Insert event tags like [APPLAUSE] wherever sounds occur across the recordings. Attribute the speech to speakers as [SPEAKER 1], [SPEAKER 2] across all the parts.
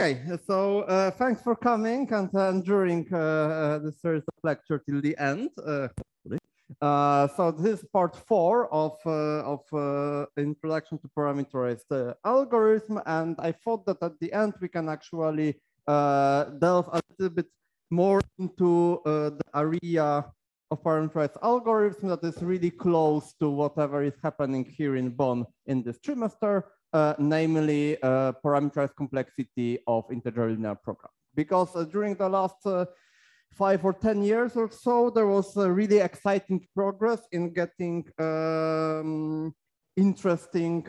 [SPEAKER 1] Okay, so uh, thanks for coming and enduring uh, uh, the series of lecture till the end. Uh, uh, so this is part four of uh, of introduction to parameterized algorithm, and I thought that at the end we can actually delve a little bit more into the area of parameterized algorithm that is really close to whatever is happening here in Bonn in this trimester, uh, namely uh, parameterized complexity of integer linear program. Because uh, during the last uh, five or 10 years or so, there was really exciting progress in getting um, interesting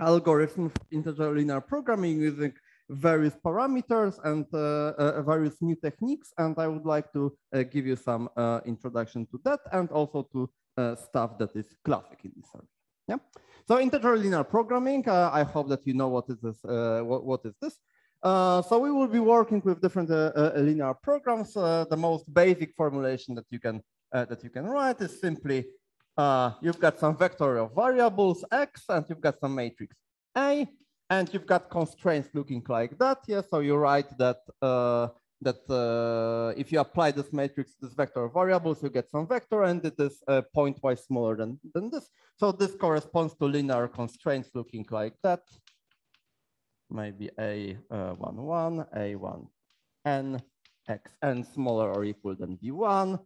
[SPEAKER 1] algorithms for integer linear programming using various parameters and uh, uh, various new techniques. And I would like to uh, give you some introduction to that and also to stuff that is classic in this area. Yeah. So integer linear programming, uh, I hope that you know what is this, uh, what, what is this. Uh, so we will be working with different uh, linear programs. the most basic formulation that you can that you can write is simply you've got some vector of variables x and you've got some matrix A and you've got constraints looking like that. Yeah, so you write that uh, that uh, if you apply this matrix, this vector of variables, you get some vector, and it is uh, pointwise smaller than than this. So this corresponds to linear constraints looking like that. Maybe a uh, one one, a one n, x n smaller or equal than b one,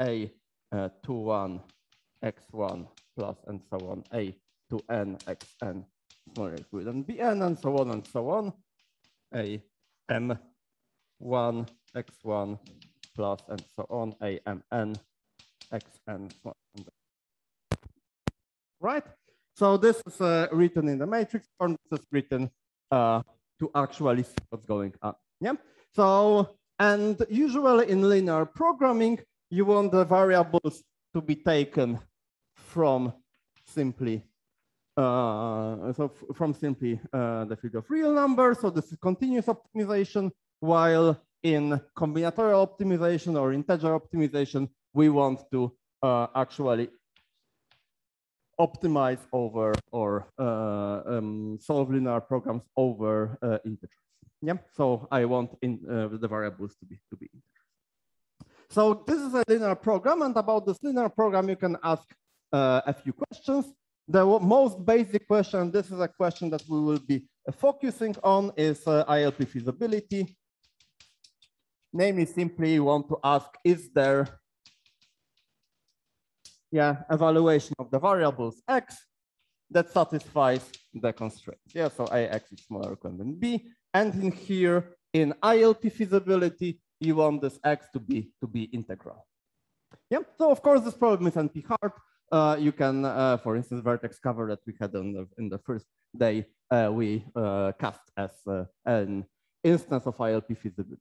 [SPEAKER 1] a uh, two one, x one plus and so on, a to n x n smaller or equal than bn and so on and so on. A m1 x1 plus and so on a mn xn. Right? So this is uh, written in the matrix form. This is written uh, to actually see what's going on. Yeah. So and usually in linear programming, you want the variables to be taken from simply uh, so from simply uh, the field of real numbers. So this is continuous optimization, while in combinatorial optimization or integer optimization, we want to uh, actually optimize over or uh, um, solve linear programs over uh, integers. Yeah, so I want in, uh, the variables to be to be integers. So this is a linear program, and about this linear program, you can ask a few questions. The most basic question, this is a question that we will be focusing on, is uh, ILP feasibility. Namely, simply you want to ask, is there yeah, evaluation of the variables x that satisfies the constraints. Yeah, so ax is smaller than b. And in here, in ILP feasibility, you want this x to be to be integral. Yeah, so of course this problem is NP hard uh, you can, uh, for instance, vertex cover that we had on the, in the first day, uh, we uh, cast as uh, an instance of ILP feasibility,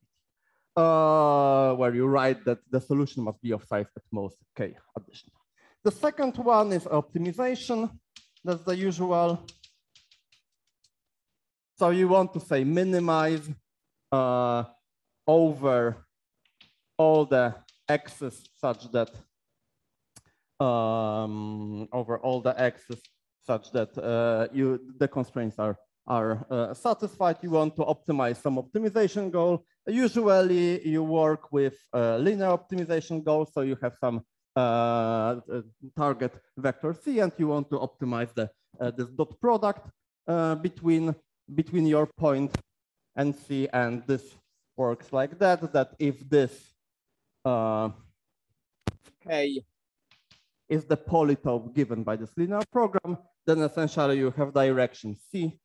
[SPEAKER 1] uh, where you write that the solution must be of size at most k additional. The second one is optimization. That's the usual. So you want to say minimize over all the x's such that um, over all the x's such that uh, you the constraints are are uh, satisfied. You want to optimize some optimization goal. Usually, you work with linear optimization goals, so you have some uh, target vector c, and you want to optimize the uh, this dot product uh, between between your point and c, and this works like that. That if this k is the polytope given by this linear program, then essentially you have direction C,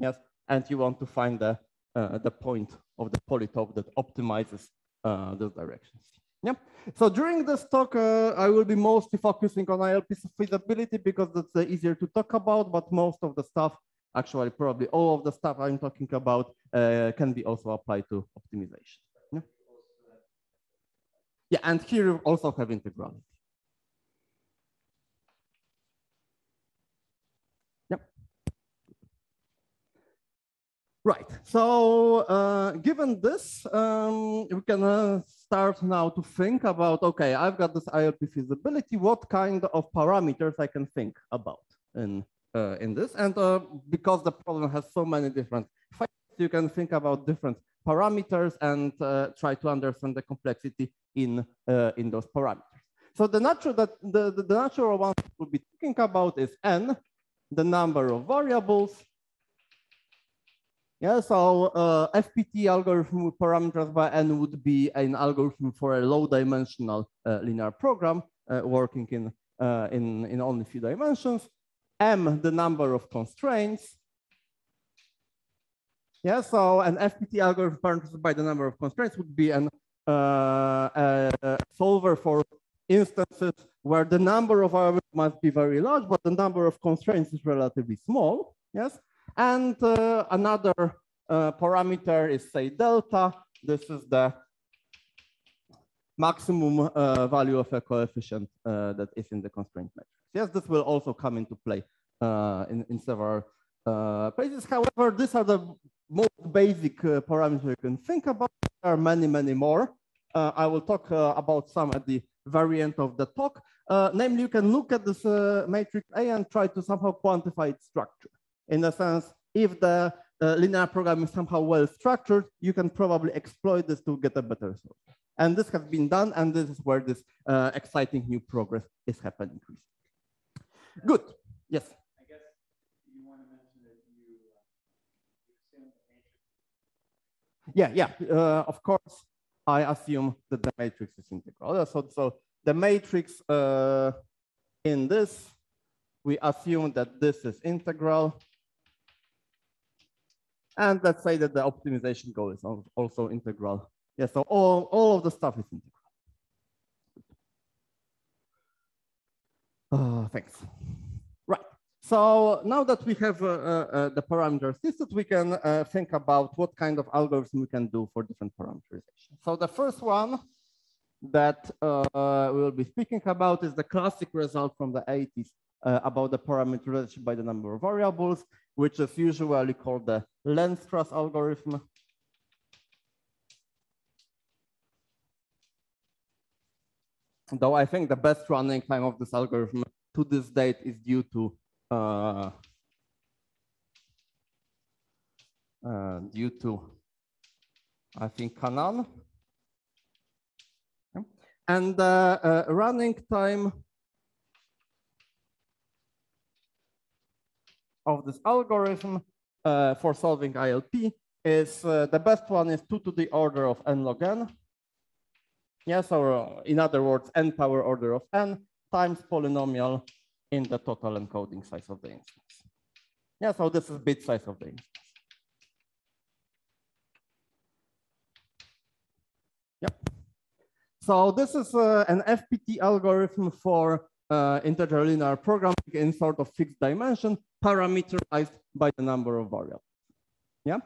[SPEAKER 1] yes, and you want to find the, uh, the point of the polytope that optimizes uh, those directions. Yeah. So during this talk, uh, I will be mostly focusing on ILP feasibility because that's uh, easier to talk about, but most of the stuff, actually probably all of the stuff I'm talking about uh, can be also applied to optimization. Yeah. yeah, and here you also have integrality. Right. So uh, given this, um, we can uh, start now to think about, okay, I've got this ILP feasibility. What kind of parameters I can think about in, uh, in this? And uh, because the problem has so many different you can think about different parameters and uh, try to understand the complexity in, uh, in those parameters. So the natural that the, the, the natural one we'll be thinking about is n, the number of variables. Yeah, so uh, FPT algorithm parameters by n would be an algorithm for a low dimensional uh, linear program uh, working in, uh, in, in only few dimensions. M, the number of constraints. Yeah, so an FPT algorithm parameterized by the number of constraints would be an uh, solver for instances where the number of variables must be very large, but the number of constraints is relatively small. Yes, and uh, another uh, parameter is say delta. This is the maximum uh, value of a coefficient uh, that is in the constraint matrix. Yes, this will also come into play uh, in, in several uh, places. However, these are the most basic uh, parameters you can think about. There are many, many more. Uh, I will talk about some at the very end of the talk. namely, you can look at this matrix A and try to somehow quantify its structure. In a sense, if the uh, linear program is somehow well structured, you can probably exploit this to get a better result. And this has been done, and this is where this uh, exciting new progress is happening. Good. Yes. I guess you want to mention that you, uh, the. Yeah, yeah. Uh, of course, I assume that the matrix is integral. So, so the matrix uh, in this, we assume that this is integral. And let's say that the optimization goal is also integral yeah, so all, all of the stuff is integral. Uh, thanks. Right. So now that we have uh, uh, uh the parameters listed, we can uh, think about what kind of algorithm we can do for different parameterization. So the first one that uh, we will be speaking about is the classic result from the 80s about the parameterization by the number of variables, which is usually called the Lenstra algorithm. though I think the best running time of this algorithm to this date is due to uh, uh, due to I think Kannan. And the uh, running time of this algorithm uh, for solving ILP is uh, the best one is two to the order of n log n. Yes, or uh, in other words, n power order of n times polynomial in the total encoding size of the instance. Yeah, so this is bit size of the instance. Yep. So this is uh, an FPT algorithm for uh, integer linear programming in sort of fixed dimension, parameterized by the number of variables. Yeah.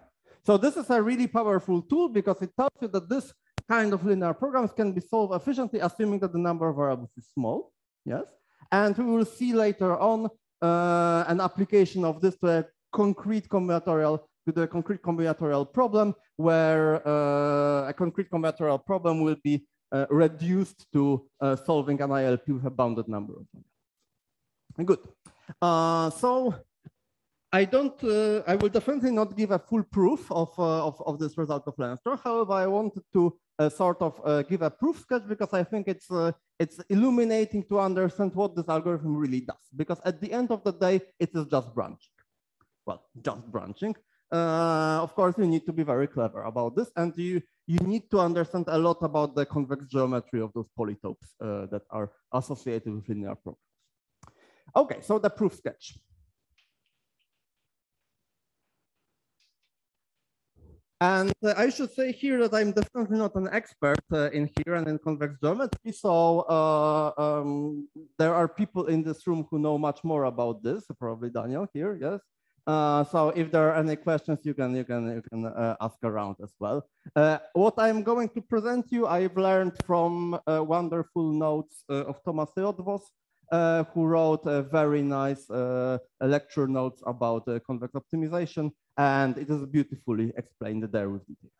[SPEAKER 1] So this is a really powerful tool because it tells you that this kind of linear programs can be solved efficiently, assuming that the number of variables is small. Yes. And we will see later on uh, an application of this to a concrete combinatorial to the concrete combinatorial problem where uh, a concrete combinatorial problem will be reduced to uh, solving an ILP with a bounded number of variables. Good. Uh, so I don't, uh, I will definitely not give a full proof of, uh, of, of, this result of Lenstra. However, I wanted to uh, sort of uh, give a proof sketch because I think it's, uh, it's illuminating to understand what this algorithm really does. Because at the end of the day, it is just branching. Well, just branching. Uh, of course, you need to be very clever about this. And you, you need to understand a lot about the convex geometry of those polytopes that are associated with linear programs. Okay, so the proof sketch. And uh, I should say here that I'm definitely not an expert uh, in here and in convex geometry. So uh, um, there are people in this room who know much more about this. Probably Daniel here, yes. Uh, so if there are any questions, you can you can you can uh, ask around as well. Uh, what I'm going to present you, I've learned from wonderful notes of Thomas Rothvoss, uh, who wrote a very nice uh, lecture notes about uh, convex optimization, and it is beautifully explained there with details.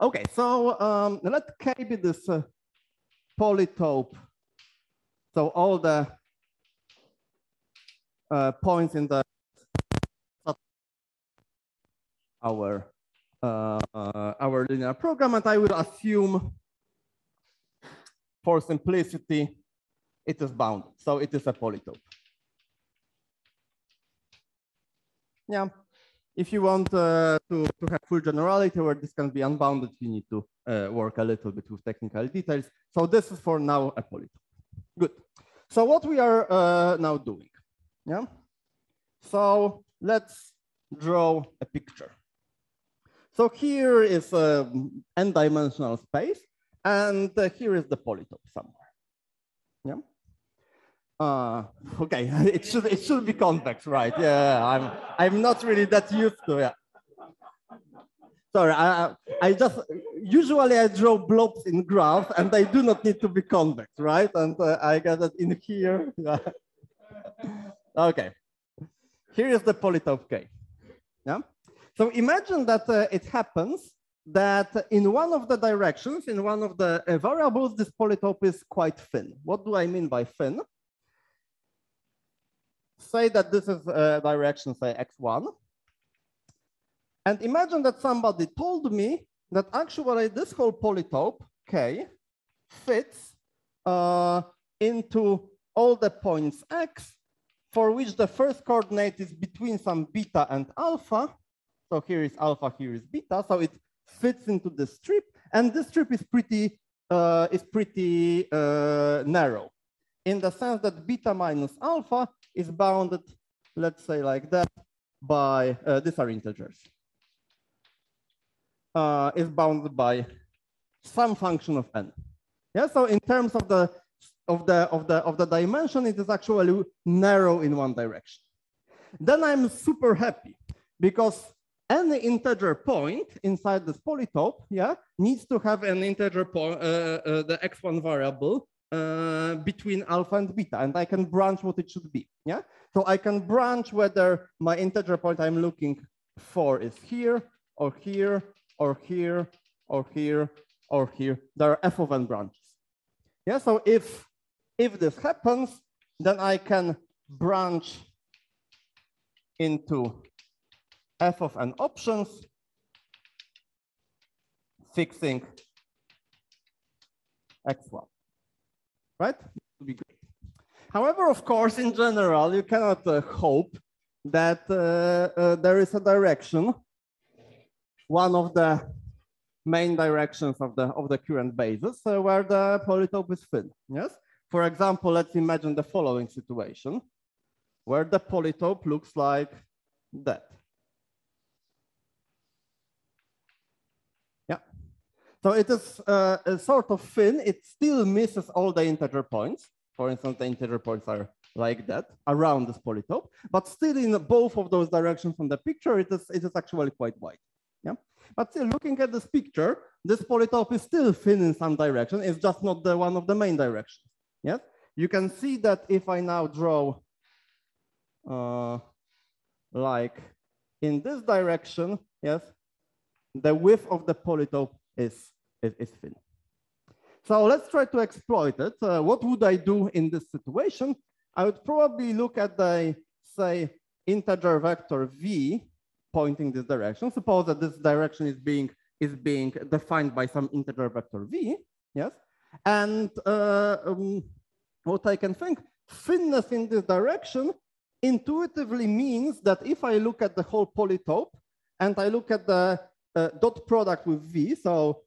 [SPEAKER 1] Okay, so um, let K be this uh, polytope. So all the uh, points in the our uh, our linear program, and I will assume for simplicity, it is bounded. So it is a polytope. Yeah. If you want uh, to, to have full generality where this can be unbounded, you need to uh, work a little bit with technical details. So this is for now a polytope. Good. So what we are uh, now doing, yeah? So let's draw a picture. So here is an n-dimensional space, and uh, here is the polytope somewhere. Yeah. Uh, okay, [LAUGHS] it should it should be convex, right? Yeah, I'm I'm not really that used to it. Sorry, I I just usually I draw blobs in graph, and they do not need to be convex, right? And uh, I got it in here. [LAUGHS] okay, here is the polytope K. Yeah. So imagine that uh, it happens that in one of the directions, in one of the uh, variables, this polytope is quite thin. What do I mean by thin? Say that this is a direction, say x1. And imagine that somebody told me that actually this whole polytope, k, fits uh, into all the points x for which the first coordinate is between some beta and alpha. So here is alpha, here is beta. So it fits into the strip, and this strip is pretty uh, is pretty uh, narrow, in the sense that beta minus alpha is bounded, let's say like that, by uh, these are integers. Uh, is bounded by some function of n. Yeah, so in terms of the of the of the of the dimension, it is actually narrow in one direction. Then I'm super happy because any integer point inside this polytope, yeah, needs to have an integer point, uh, uh, the x1 variable uh, between alpha and beta, and I can branch what it should be, yeah. So I can branch whether my integer point I'm looking for is here or here or here or here or here. There are f of n branches. Yeah. So if if this happens, then I can branch into f of n options, fixing x1, right? To be great. However, of course, in general, you cannot uh, hope that uh, uh, there is a direction, one of the main directions of the of the current basis, uh, where the polytope is thin. Yes. For example, let's imagine the following situation, where the polytope looks like that. So it is uh, a sort of thin. It still misses all the integer points. For instance, the integer points are like that around this polytope, but still in both of those directions from the picture, it is, it is actually quite wide. Yeah. But still looking at this picture, this polytope is still thin in some direction. It's just not the one of the main directions. Yes. You can see that if I now draw uh, like in this direction, yes, the width of the polytope is, is, is thin. So let's try to exploit it. Uh, what would I do in this situation? I would probably look at the, say, integer vector v pointing this direction. Suppose that this direction is being, is being defined by some integer vector v, yes? And uh, um, what I can think, thinness in this direction intuitively means that if I look at the whole polytope and I look at the dot product with V. So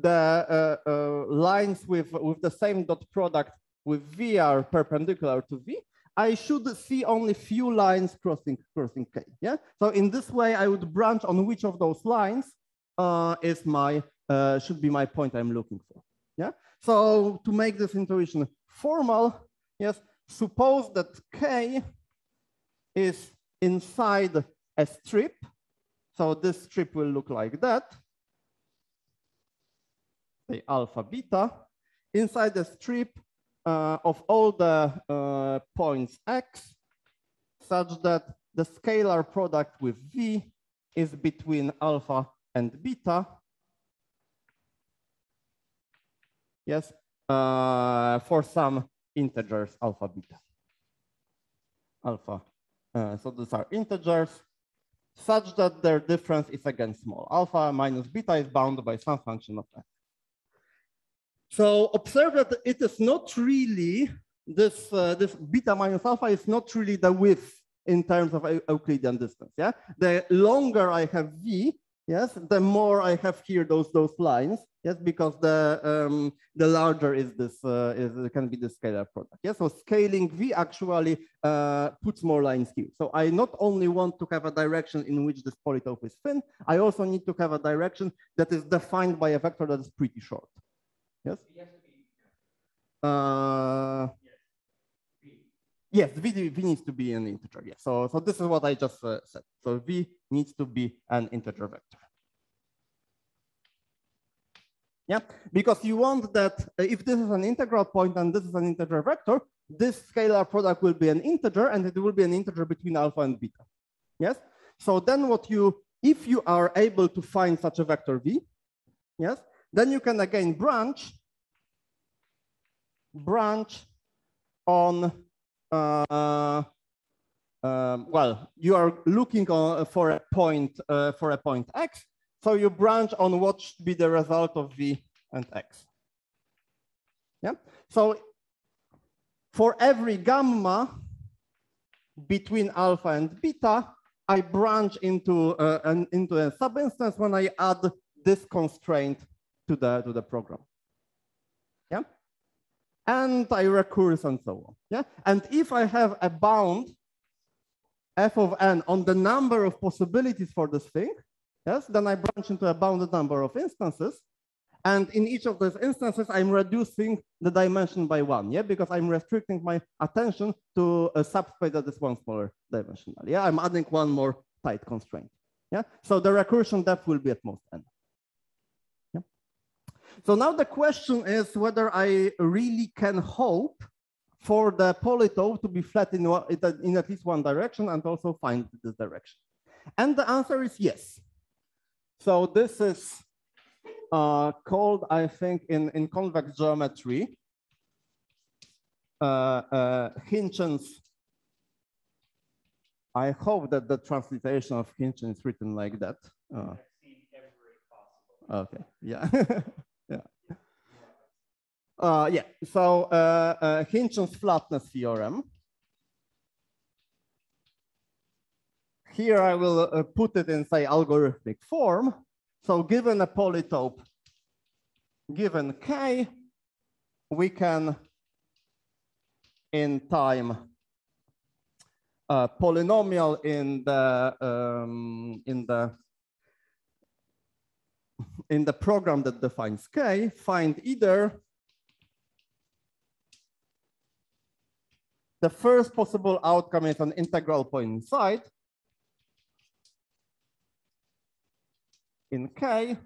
[SPEAKER 1] the uh, uh, lines with, with the same dot product with V are perpendicular to V. I should see only few lines crossing crossing K. Yeah. So in this way, I would branch on which of those lines uh, is my uh, should be my point I'm looking for. Yeah. So to make this intuition formal, yes, suppose that K is inside a strip so this strip will look like that. The alpha beta. Inside the strip uh, of all the uh, points x, such that the scalar product with v is between alpha and beta. Yes, uh, for some integers alpha, beta. Alpha. Uh, so these are integers. Such that their difference is again small. Alpha minus beta is bounded by some function of f. So observe that it is not really this, uh, this beta minus alpha is not really the width in terms of Euclidean distance. Yeah, the longer I have v, yes, the more I have here those those lines. Yes, because the um, the larger is this uh, is can be the scalar product. Yes, so scaling v actually uh, puts more lines here. So I not only want to have a direction in which this polytope is thin, I also need to have a direction that is defined by a vector that is pretty short. Yes. Uh, Yes, v, v needs to be an integer. Yes. So, so this is what I just uh, said. So v needs to be an integer vector. Yeah, because you want that uh, if this is an integral point and this is an integer vector, this scalar product will be an integer and it will be an integer between alpha and beta. Yes. So then what you, if you are able to find such a vector v, yes, then you can again branch, branch on uh, um, well, you are looking on, for a point uh, for a point x, so you branch on what should be the result of v and x. Yeah. So for every gamma between alpha and beta, I branch into uh, an into a subinstance when I add this constraint to the to the program and I recurse and so on. Yeah, and if I have a bound f of n on the number of possibilities for this thing, yes, then I branch into a bounded number of instances. And in each of those instances, I'm reducing the dimension by one, yeah, because I'm restricting my attention to a subspace that is one smaller dimensional. Yeah, I'm adding one more tight constraint. Yeah, so the recursion depth will be at most n. So now the question is whether I really can hope for the polytope to be flat in, in at least one direction and also find this direction. And the answer is yes. So this is uh, called, I think, in, in convex geometry, uh, uh, Khinchin's. I hope that the translation of Khinchin is written like that. Uh, okay. Yeah. [LAUGHS] Uh, yeah, so uh, uh, Khinchin's flatness theorem. Here I will uh, put it in, say, algorithmic form. So given a polytope, given k, we can, in time, uh, polynomial in the um, in the in the program that defines k, find either the first possible outcome is an integral point inside. In k,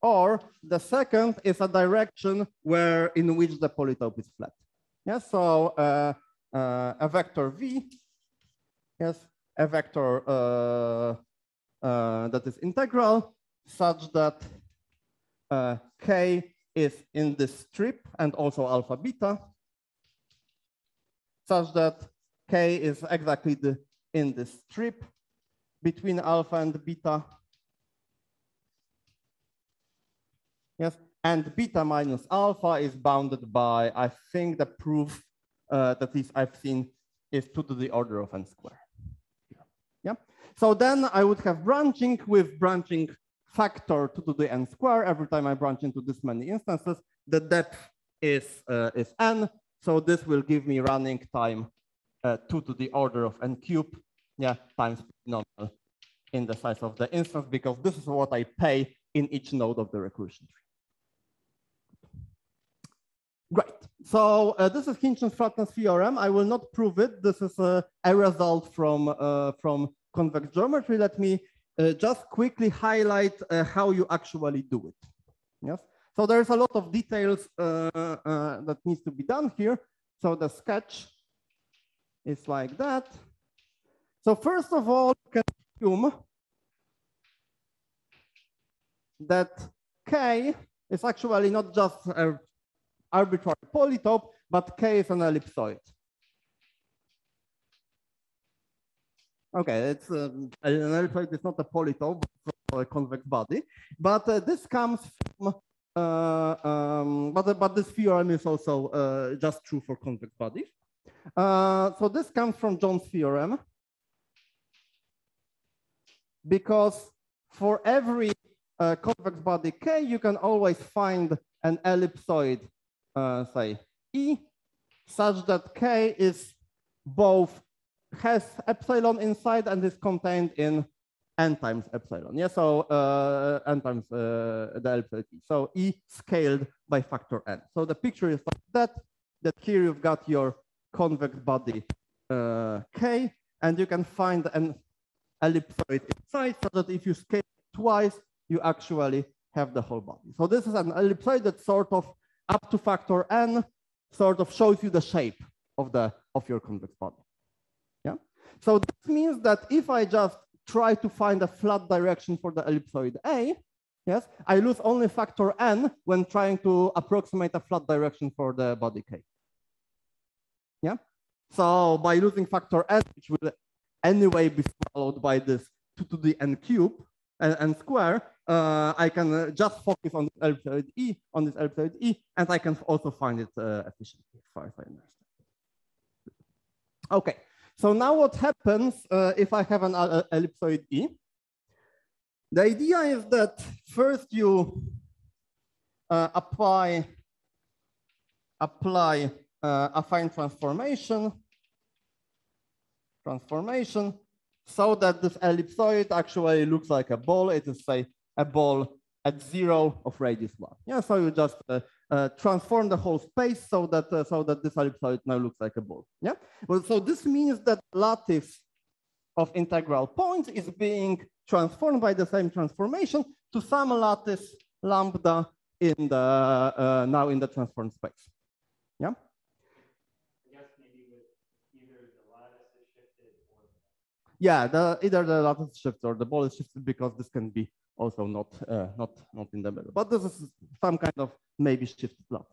[SPEAKER 1] or the second is a direction where in which the polytope is flat. Yes, so uh, uh, a vector v, yes, a vector uh, uh that is integral such that uh, k is in this strip and also alpha beta, such that k is exactly the, in this strip between alpha and beta. Yes, and beta minus alpha is bounded by, I think the proof uh, that is I've seen is two to the order of n square. Yeah. So then I would have branching with branching factor 2 to the n square every time I branch into this many instances. The depth is, uh, is n. So this will give me running time uh, 2 to the order of n cubed, yeah, times polynomial in the size of the instance, because this is what I pay in each node of the recursion tree. Great. So uh, this is Khinchin's flatness theorem. I will not prove it. This is a, a result from, uh, from convex geometry. Let me uh, just quickly highlight uh, how you actually do it. Yes. So there's a lot of details uh, uh, that needs to be done here. So the sketch is like that. So first of all, can assume that K is actually not just an arbitrary polytope, but K is an ellipsoid. Okay, it's um, an ellipsoid is not a polytope, but a convex body. But uh, this comes from, um, but, but this theorem is also uh, just true for convex bodies. Uh, so this comes from John's theorem. Because for every uh, convex body K, you can always find an ellipsoid, uh, say E, such that K is both has epsilon inside and is contained in n times epsilon. Yeah, so uh, n times uh, the ellipsoid E. So E scaled by factor n. So the picture is like that, that here you've got your convex body uh, K, and you can find an ellipsoid inside so that if you scale twice, you actually have the whole body. So this is an ellipsoid that sort of up to factor n sort of shows you the shape of the of your convex body. Yeah. So this means that if I just try to find a flat direction for the ellipsoid A, yes, I lose only factor n when trying to approximate a flat direction for the body K. Yeah. So by losing factor n, which will anyway be swallowed by this 2 to the n cube and, and square, uh, I can uh, just focus on ellipsoid E, on this ellipsoid E, and I can also find it uh, efficiently as far as I understand. Okay, so now what happens uh, if I have an uh, ellipsoid E? The idea is that first you uh, apply, apply affine transformation, transformation, so that this ellipsoid actually looks like a ball. It is say a ball at zero of radius one. Yeah, so you just uh, transform the whole space so that uh, so that this ellipsoid now looks like a ball. Yeah, well, so this means that lattice of integral points is being transformed by the same transformation to some lattice lambda in the uh, now in the transformed space. Yeah. Yeah, the, either the lattice shifts or the ball is shifted because this can be also not, uh, not, not in the middle. But this is some kind of maybe shifted lattice.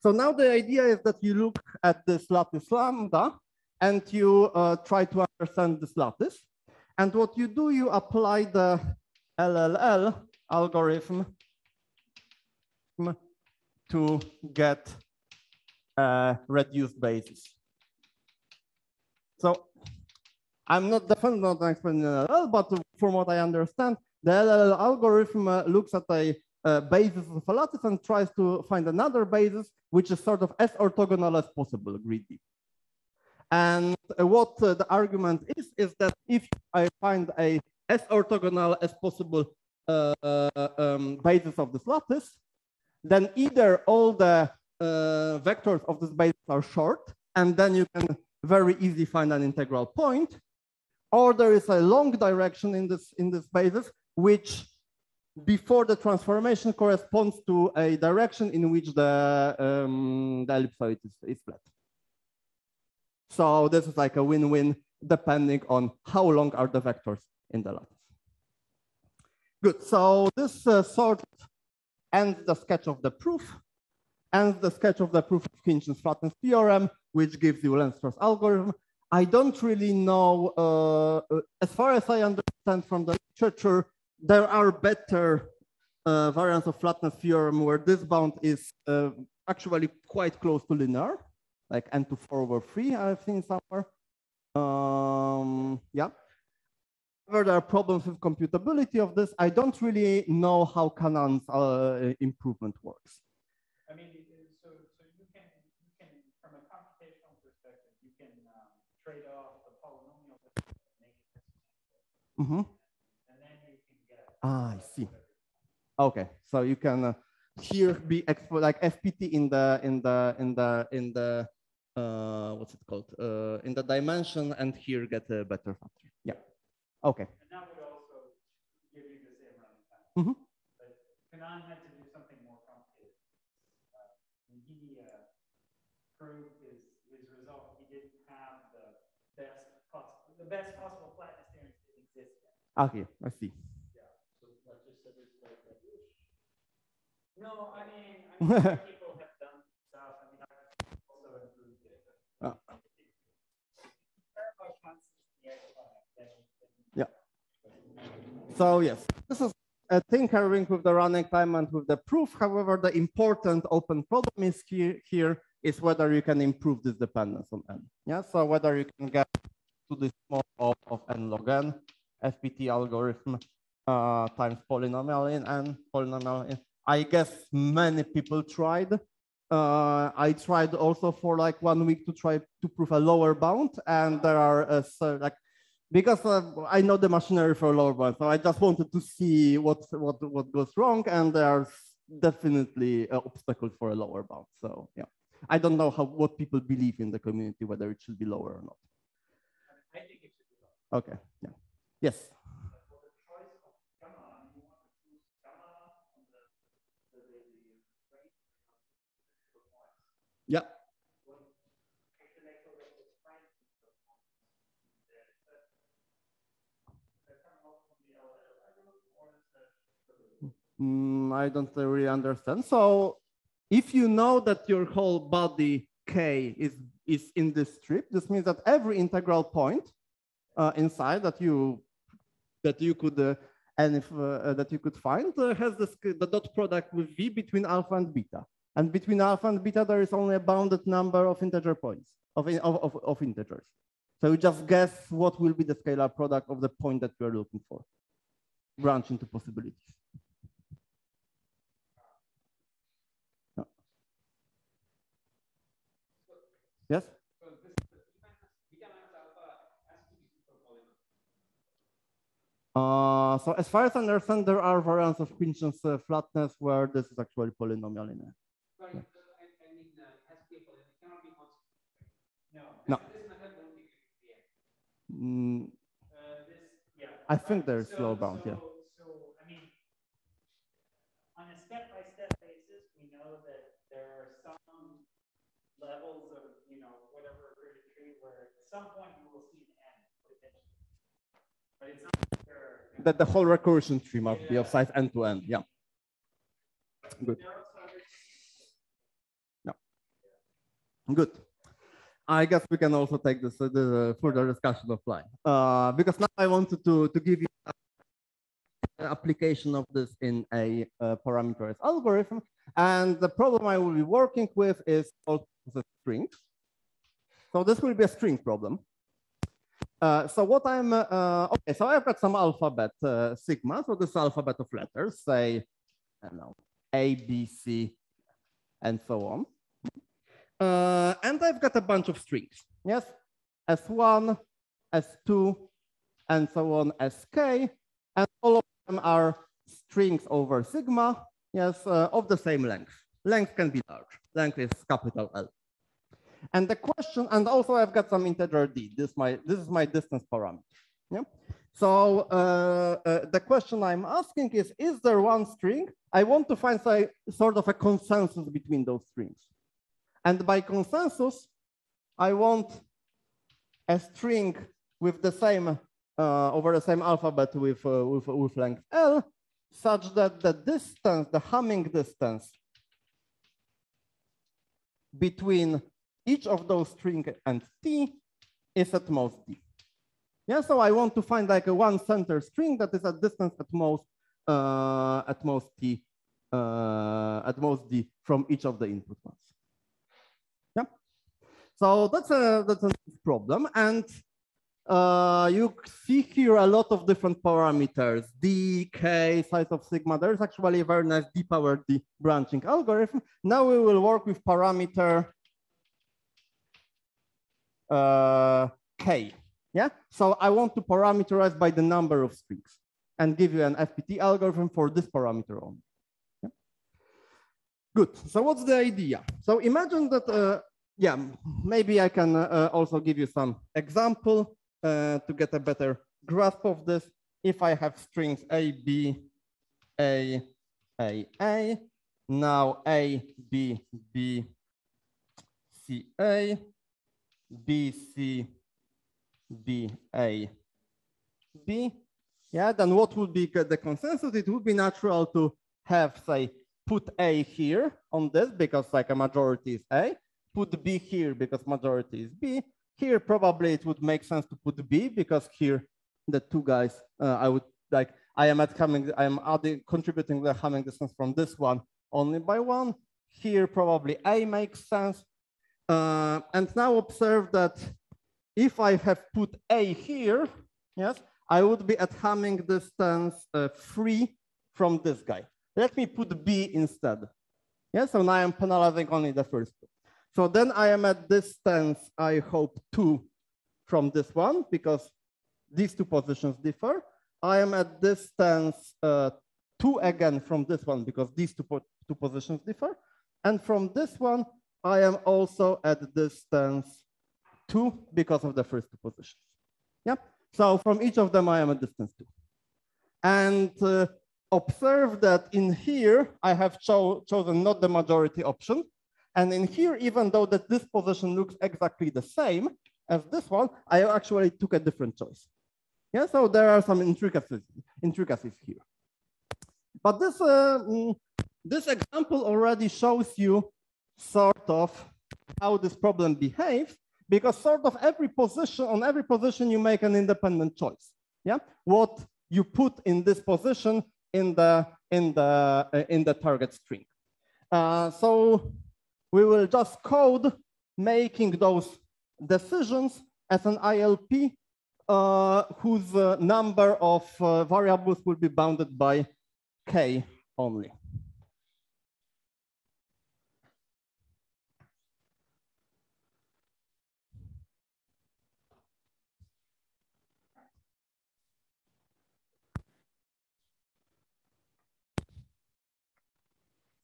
[SPEAKER 1] So now the idea is that you look at this lattice lambda and you uh, try to understand this lattice. And what you do, you apply the LLL algorithm to get a reduced basis. So I'm not definitely not an expert in LLL, but from what I understand, the algorithm uh, looks at a uh, basis of a lattice and tries to find another basis, which is sort of as orthogonal as possible, greedy. And what uh, the argument is, is that if I find a as orthogonal as possible uh, um, basis of this lattice, then either all the uh, vectors of this basis are short, and then you can very easily find an integral point, or there is a long direction in this, in this basis, which before the transformation corresponds to a direction in which the, um, the ellipsoid is, is flat. So this is like a win-win depending on how long are the vectors in the lattice. Good, so this uh, sort ends the sketch of the proof, ends the sketch of the proof of Khinchin's flatness theorem, which gives you Lenstra's algorithm. I don't really know, uh, uh, as far as I understand from the literature, there are better uh, variants of flatness theorem where this bound is uh, actually quite close to linear, like n to 4 over 3, I've seen somewhere. Um, yeah. However, there are problems with computability of this. I don't really know how Kannan's uh, improvement works.
[SPEAKER 2] I mean, so, so you can, you can, from a computational perspective, you can um, trade off the polynomial
[SPEAKER 1] Mm -hmm. Ah, I see. Okay, so you can uh, here be like FPT in the in the in the in the uh, what's it called uh, in the dimension, and here get a better factor. Yeah. Okay.
[SPEAKER 2] And that would also give you the same running time.
[SPEAKER 1] Mm -hmm.
[SPEAKER 2] But Kannan had to do something more complicated. Uh, he uh, proved his his result, he didn't have the best possible the best possible flatness theorems that exist yet.
[SPEAKER 1] Okay, I see.
[SPEAKER 2] No, I mean, I [LAUGHS] mean people have done stuff. I mean, I've also improved it.
[SPEAKER 1] Oh.
[SPEAKER 2] Very.
[SPEAKER 1] So yes, this is a tinkering with the running time and with the proof. However, the important open problem is here, here is whether you can improve this dependence on n. Yeah, so whether you can get to this small of, of n log n FPT algorithm uh, times polynomial in n polynomial in. I guess many people tried. Uh, I tried also for like one week to try to prove a lower bound, and there are uh, so like because uh, I know the machinery for lower bound, so I just wanted to see what what what goes wrong, and there's definitely obstacles for a lower bound. So yeah, I don't know how what people believe in the community whether it should be lower or not.
[SPEAKER 2] I think it should be lower.
[SPEAKER 1] Okay. Yeah. Yes. Yeah. Mm, I don't really understand. So if you know that your whole body K is, is in this strip, this means that every integral point uh, inside that you that you could uh, and if uh, that you could find uh, has this, the dot product with v between alpha and beta. And between alpha and beta, there is only a bounded number of integer points, of, of, of, of integers. So you just guess what will be the scalar product of the point that you are looking for. Branch into possibilities. Yes? Uh, so as far as I understand, there are variants of Khinchin's uh, flatness where this is actually polynomial in it.
[SPEAKER 3] Yeah.
[SPEAKER 2] No.
[SPEAKER 1] Mm,
[SPEAKER 2] yeah.
[SPEAKER 1] I think there's
[SPEAKER 2] So-
[SPEAKER 1] slow bound, yeah.
[SPEAKER 2] So, so, I mean, on a step-by-step basis, we know that there are some levels of, you know, whatever recursion tree where at some point you will see an end potentially. But it's not
[SPEAKER 1] that the whole recursion tree must be of size end to end. Yeah. Good. Good. I guess we can also take this uh, the further discussion offline uh, because now I wanted to to give you an application of this in a uh, parameterized algorithm, and the problem I will be working with is also the strings. So this will be a string problem. Uh, so what I'm, uh, uh, okay, so I've got some alphabet uh, sigma. So this alphabet of letters, say, I don't know, A, B, C, and so on. Uh, and I've got a bunch of strings, yes? S1, S2, and so on, Sk, and all of them are strings over sigma, yes, uh, of the same length. Length can be large, length is capital L. And the question, and also I've got some integer d. This my this is my distance parameter. Yeah. So uh, uh, the question I'm asking is: Is there one string? I want to find say, sort of a consensus between those strings. And by consensus, I want a string with the same uh, over the same alphabet with, uh, with with length l, such that the distance, the Hamming distance between each of those string and t is at most d. Yeah, so I want to find like a one center string that is at distance at most uh, at most t uh, at most d from each of the input ones. So that's a that's a problem, and uh, you see here a lot of different parameters: d, k, size of sigma. There's actually a very nice d power d branching algorithm. Now we will work with parameter uh, k. Yeah, so I want to parameterize by the number of strings and give you an FPT algorithm for this parameter only. Yeah? Good. So what's the idea? So imagine that, uh, yeah, maybe I can uh, also give you some example uh, to get a better grasp of this. If I have strings A, B, A, A, A, now A, B, B, C, A, B, C, B, A, B. Yeah, then what would be the consensus? It would be natural to have, say, put A here on this because like a majority is A, put B here because majority is B. Here, probably it would make sense to put B because here the two guys, uh, I would like, I am at Hamming, I am adding, contributing the Hamming distance from this one only by one. Here, probably A makes sense. Uh, and now observe that if I have put A here, yes, I would be at Hamming distance uh, three from this guy. Let me put B instead. Yeah, so now I'm penalizing only the first two. So then I am at distance, I hope, two from this one because these two positions differ. I am at distance uh, two again from this one because these two, po two positions differ. And from this one, I am also at distance two because of the first two positions. Yeah. So from each of them, I am at distance two. And uh, observe that in here, I have cho chosen not the majority option. And in here, even though that this position looks exactly the same as this one, I actually took a different choice. Yeah, so there are some intricacies, intricacies here. But this, uh, mm, this example already shows you sort of how this problem behaves because sort of every position, on every position, you make an independent choice. Yeah, what you put in this position in the in the uh, in the target string. Uh, so we will just code making those decisions as an ILP uh, whose uh, number of uh, variables will be bounded by k only.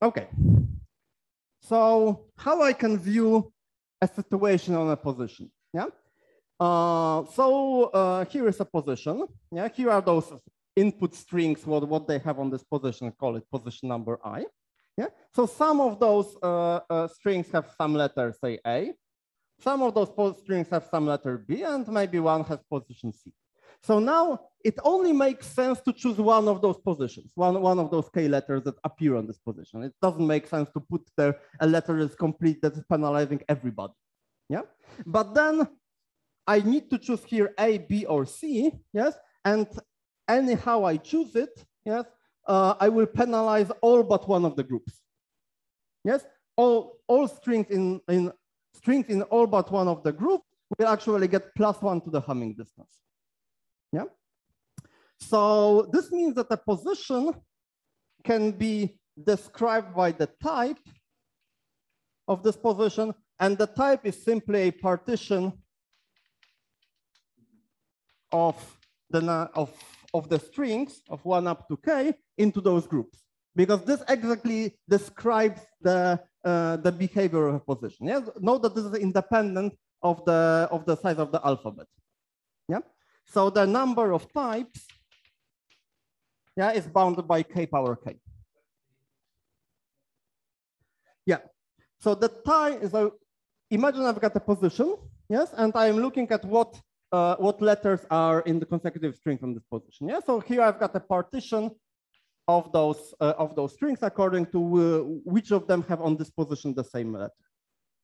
[SPEAKER 1] Okay. So how I can view a situation on a position, yeah? Uh, so uh, here is a position, yeah? Here are those input strings, what, what they have on this position, call it position number i, yeah? So some of those uh, uh strings have some letter, say A, some of those strings have some letter B, and maybe one has position C. So now it only makes sense to choose one of those positions, one, one of those K letters that appear on this position. It doesn't make sense to put there a letter that's complete that's penalizing everybody. Yeah. But then I need to choose here A, B, or C. Yes. And anyhow I choose it, yes, uh, I will penalize all but one of the groups. Yes. All, all strings in, in strings in all but one of the group will actually get plus one to the Hamming distance. Yeah. So this means that a position can be described by the type of this position, and the type is simply a partition of the of of the strings of one up to k into those groups, because this exactly describes the uh, the behavior of a position. Yeah, note that this is independent of the of the size of the alphabet. Yeah. So the number of types yeah, is bounded by k power k. Yeah. So the time is a, imagine I've got a position, yes, and I'm looking at what uh, what letters are in the consecutive string from this position. Yeah. So here I've got a partition of those uh, of those strings according to uh, which of them have on this position the same letter.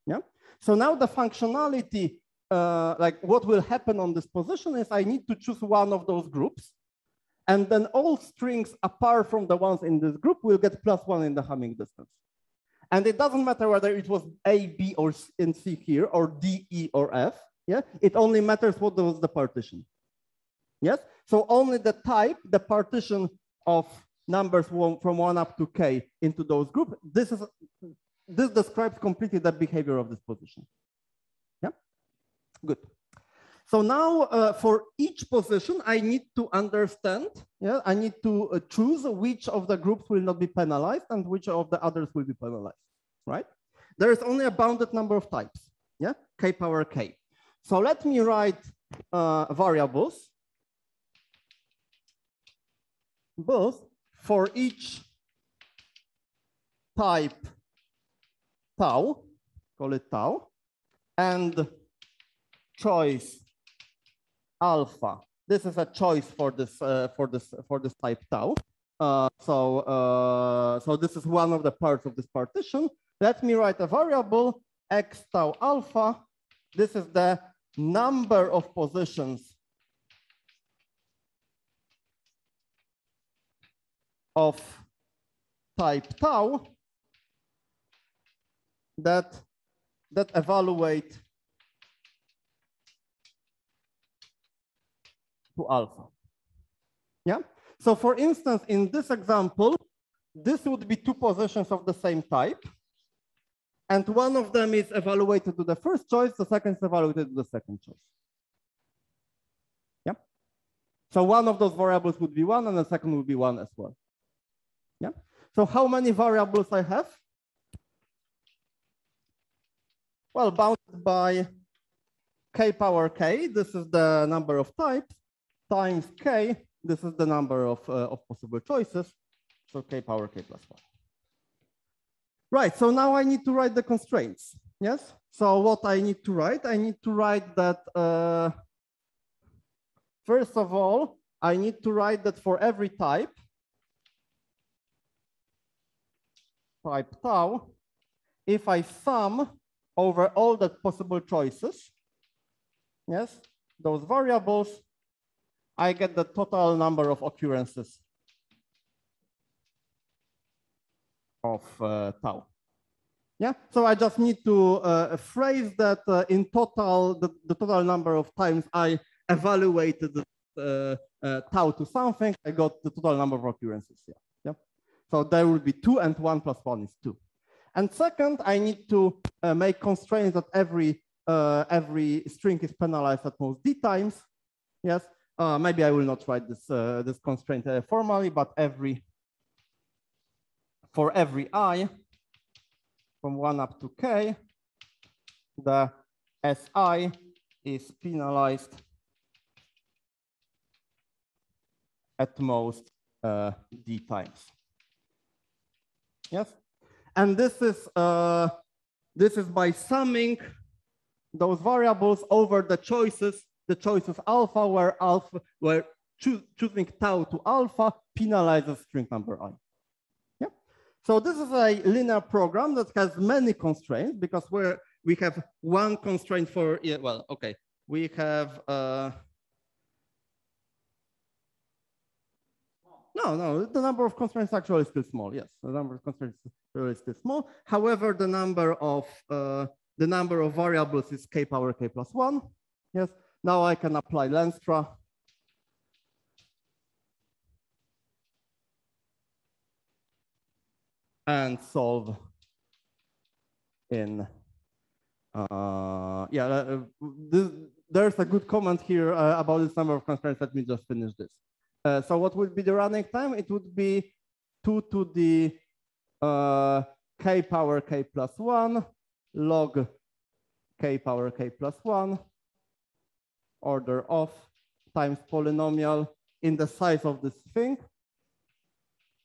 [SPEAKER 1] Yeah. So now the functionality uh, like what will happen on this position is I need to choose one of those groups. And then all strings apart from the ones in this group will get plus one in the Hamming distance. And it doesn't matter whether it was A, B, or in C here, or D, E, or F. Yeah, it only matters what was the partition. Yes, so only the type, the partition of numbers from one up to k into those groups. This is this describes completely the behavior of this position. Yeah, good. So now uh, for each position, I need to understand, yeah, I need to uh, choose which of the groups will not be penalized and which of the others will be penalized, right? There is only a bounded number of types, yeah, k power k. So let me write uh, variables, both for each type tau, call it tau, and choice alpha. This is a choice for this uh, for this for this type tau. Uh, so uh, so this is one of the parts of this partition. Let me write a variable x tau alpha. This is the number of positions of type tau that that evaluate to alpha. Yeah. So for instance, in this example, this would be two positions of the same type. And one of them is evaluated to the first choice, the second is evaluated to the second choice. Yeah. So one of those variables would be one and the second would be one as well. Yeah. So how many variables I have? Well, bounded by k power k, this is the number of types, times k, this is the number of, uh, of possible choices. So k power k plus one. Right, so now I need to write the constraints. Yes, so what I need to write, I need to write that, uh, first of all, I need to write that for every type, type tau, if I sum over all the possible choices, yes, those variables, I get the total number of occurrences of uh, tau. Yeah, so I just need to uh, phrase that uh, in total, the, the, total number of times I evaluated uh, uh, tau to something, I got the total number of occurrences here. Yeah, so there will be two and one plus one is two. And second, I need to uh, make constraints that every every string is penalized at most d times. Yes, maybe I will not write this this constraint formally, but every for every i from 1 up to k, the Si is penalized at most uh, d times. Yes, and this is uh, this is by summing those variables over the choices, the choices alpha, where alpha, where choo choosing tau to alpha penalizes string number i. Yeah. So this is a linear program that has many constraints because we're, we have one constraint for, yeah, well, okay. We have, uh, no, no, the number of constraints actually is still small. Yes, the number of constraints is still small. However, the number of, uh, the number of variables is k power k plus one. Yes, now I can apply Lenstra and solve in, uh, yeah, uh, this, there's a good comment here uh, about this number of constraints. Let me just finish this. Uh, so what would be the running time? It would be two to the uh, k power k plus one log k power k plus one order of times polynomial in the size of this thing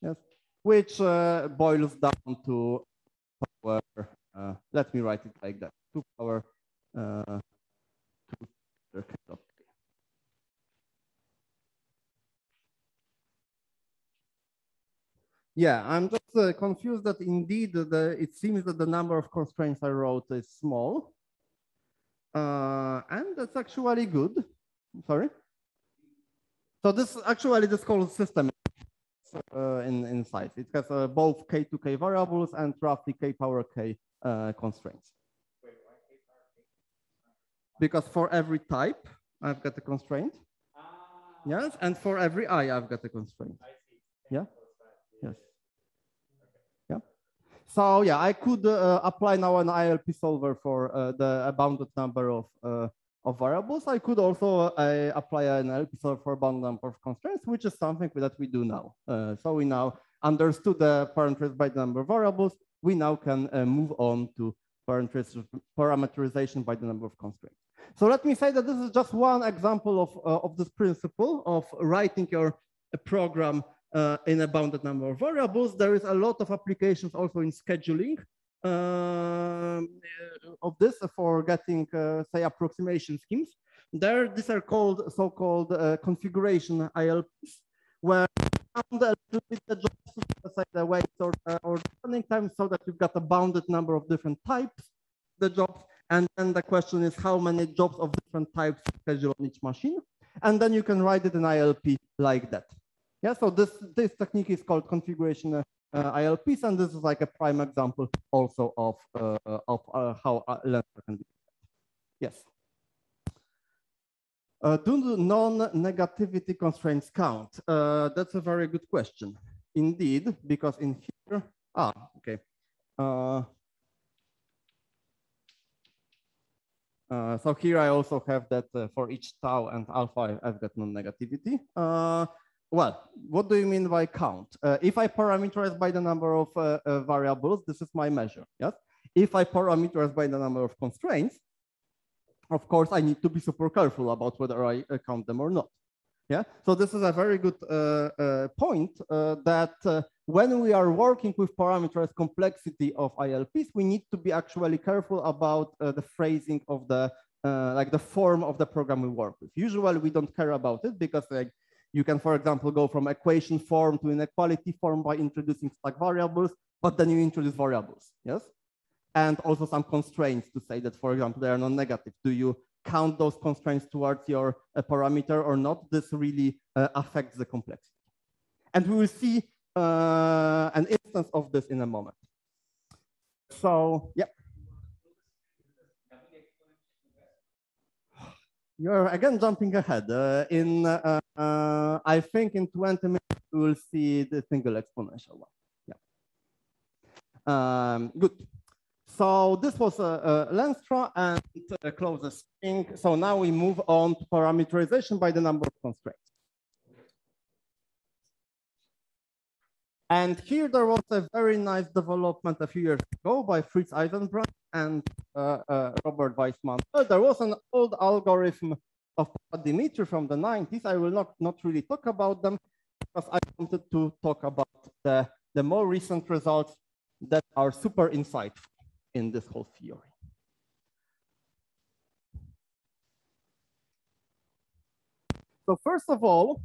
[SPEAKER 1] yes, which uh, boils down to power, uh, let me write it like that, 2 power uh, 2 Yeah, I'm just uh, confused that indeed the, it seems that the number of constraints I wrote is small. Uh, and that's actually good. Sorry. So this actually this whole system uh, in, in size. It has uh, both k to k variables and roughly k power k uh, constraints. Because for every type, I've got a constraint. Ah. Yes, and for every i, I've got a constraint. Yeah. Yes. So yeah, I could uh, apply now an ILP solver for uh, the bounded number of uh, of variables, I could also uh, apply an LP solver for bound number of constraints, which is something that we do now. Uh, so we now understood the parameterized by the number of variables. We now can uh, move on to parameterization by the number of constraints. So let me say that this is just one example of, of this principle of writing your program uh, in a bounded number of variables. There is a lot of applications also in scheduling um, of this for getting, uh, say, approximation schemes. There, these are called so-called uh, configuration ILPs, where the say the weight or, uh, or running time, so that you've got a bounded number of different types, the jobs, and then the question is how many jobs of different types schedule on each machine, and then you can write it in ILP like that. Yeah, so this, this technique is called configuration uh, ILPs, and this is like a prime example also of, uh, of uh, how Lenstra can be. Yes. Uh, do non-negativity constraints count? Uh, that's a very good question. Indeed, because in here, ah, okay. Uh, so here I also have that for each tau and alpha, I've got non-negativity. Well, what do you mean by count? Uh, if I parameterize by the number of uh, uh, variables, this is my measure, yes? If I parameterize by the number of constraints, of course, I need to be super careful about whether I uh, count them or not. Yeah, so this is a very good uh, uh, point that when we are working with parameterized complexity of ILPs, we need to be actually careful about the phrasing of the, like the form of the program we work with. Usually we don't care about it because like you can, for example, go from equation form to inequality form by introducing slack variables, but then you introduce variables, yes? And also some constraints to say that, for example, they are non-negative. Do you count those constraints towards your uh, parameter or not? This really uh, affects the complexity. And we will see uh, an instance of this in a moment. So, yeah. You're again jumping ahead. Uh, in, uh, uh, I think in 20 minutes, we will see the single exponential one. Yeah. Um, good. So this was a, a Lenstra and a closest string. So now we move on to parameterization by the number of constraints. And here there was a very nice development a few years ago by Fritz Eisenbrand and uh, uh, Robert Weismantel. There was an old algorithm of Dimitri from the 90s. I will not, not really talk about them because I wanted to talk about the, the more recent results that are super insightful in this whole theory. So first of all,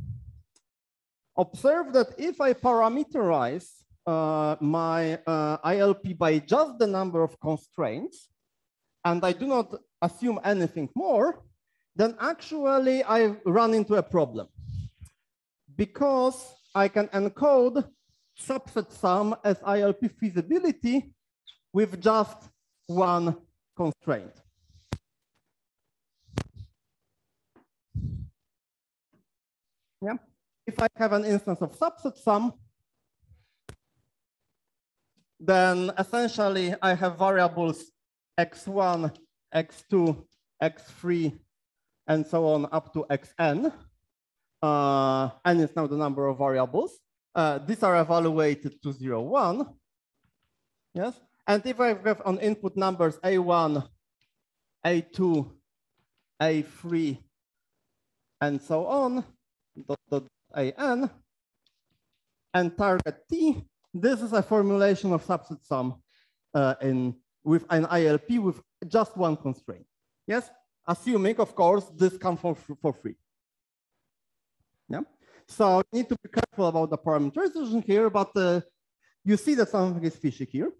[SPEAKER 1] observe that if I parameterize uh, my uh, ILP by just the number of constraints, and I do not assume anything more, then actually I run into a problem. Because I can encode subset sum as ILP feasibility with just one constraint. Yeah. If I have an instance of subset sum, then essentially I have variables x1, x2, x3, and so on up to xn. Uh, n is now the number of variables. Uh, these are evaluated to 0, 1. Yes. And if I have on input numbers A1, A2, A3, and so on, dot, dot, AN, and target T, this is a formulation of subset sum uh, in, with an ILP with just one constraint. Yes, assuming, of course, this comes for, for free. Yeah, so you need to be careful about the parameterization here, but uh, you see that something is fishy here.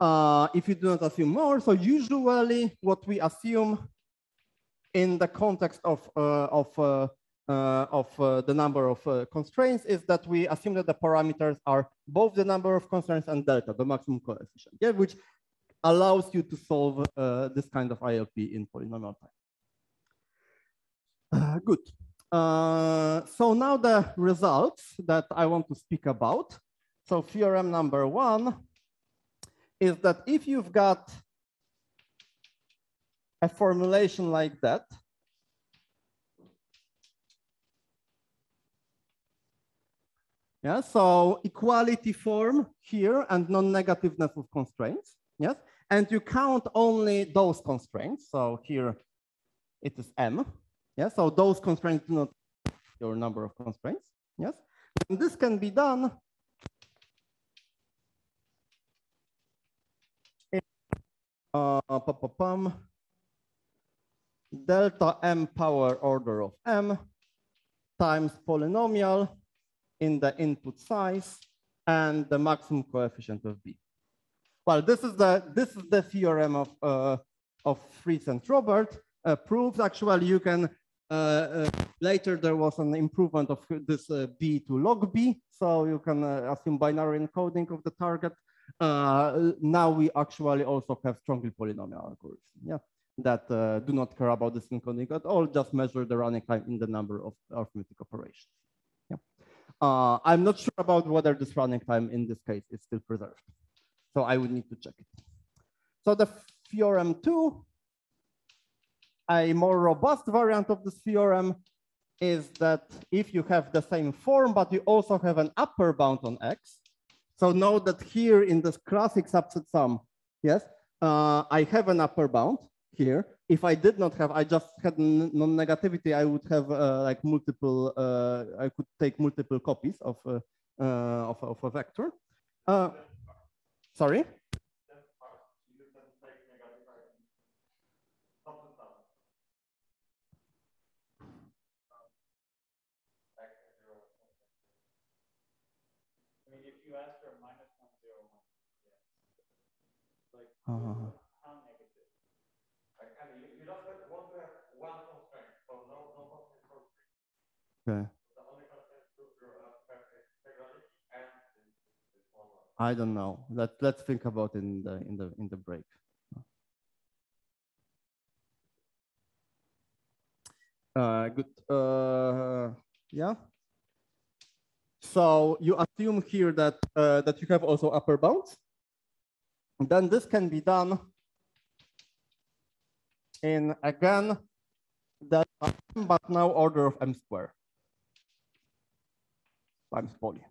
[SPEAKER 1] Uh, if you do not assume more, so usually what we assume in the context of, uh, of uh, of uh, the number of uh, constraints is that we assume that the parameters are both the number of constraints and delta, the maximum coefficient, yeah, which allows you to solve this kind of ILP in polynomial time. good. so now the results that I want to speak about. So theorem number one is that if you've got a formulation like that, Yeah, so equality form here and non-negativeness of constraints. Yes, and you count only those constraints. So here it is M. Yeah, so those constraints do not your number of constraints. Yes, and this can be done. In, uh, pum, pum, delta m power order of m times polynomial in the input size and the maximum coefficient of B. Well, this is the this is the theorem of uh, of Fritz and Robert uh, proves. Actually, you can Uh, uh, later, there was an improvement of this uh, B to log B, so you can uh, assume binary encoding of the target. Now we actually also have strongly polynomial algorithms, yeah, that uh, do not care about this encoding at all, just measure the running time in the number of arithmetic operations. Yeah. I'm not sure about whether this running time in this case is still preserved, so I would need to check it. So the theorem two a more robust variant of this theorem is that if you have the same form, but you also have an upper bound on x. So note that here in this classic subset sum, yes, uh, I have an upper bound here. If I did not have, I just had non-negativity, I would have uh, like multiple, uh, I could take multiple copies of, uh, uh, of, of, a vector. Uh, sorry?
[SPEAKER 2] you ask for minus one zero one, yes. Like,
[SPEAKER 1] Uh,
[SPEAKER 2] how negative?
[SPEAKER 4] Like, I mean, you, you just want to have one constraint, so no, no constraint for three.
[SPEAKER 1] okay.
[SPEAKER 4] The only constraint to your uh, integrality and this, this one. One.
[SPEAKER 1] I don't know. Let let's think about in the in the in the break. Uh, good. Uh, yeah. So you assume here that uh, that you have also upper bounds. Then this can be done in again that but now order of m square times poly.